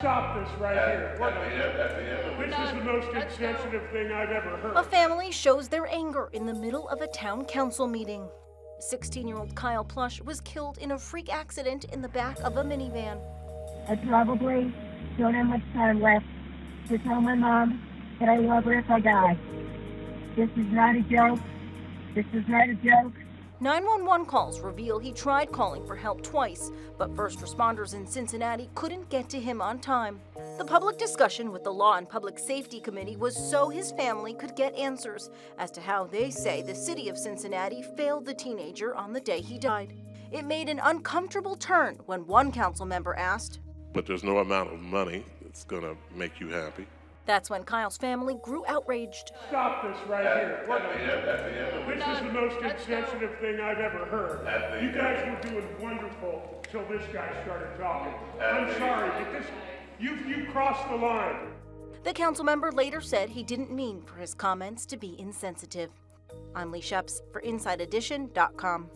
Stop this right here. At the end, at the end of This is the most insensitive thing I've ever heard. A family shows their anger in the middle of a town council meeting. 16 year old Kyle Plush was killed in a freak accident in the back of a minivan. I probably don't have much time left to tell my mom that I love her if I die. This is not a joke. This is not a joke. 911 calls reveal he tried calling for help twice, but first responders in Cincinnati couldn't get to him on time. The public discussion with the Law and Public Safety Committee was so his family could get answers as to how they say the city of Cincinnati failed the teenager on the day he died. It made an uncomfortable turn when one council member asked, But there's no amount of money that's going to make you happy. That's when Kyle's family grew outraged. Stop this right here. At the end, at the end of This is the most insensitive thing I've ever heard. You guys were doing wonderful till this guy started talking. I'm sorry, but this, you, you crossed the line. The council member later said he didn't mean for his comments to be insensitive. I'm Leigh Scheps for InsideEdition.com.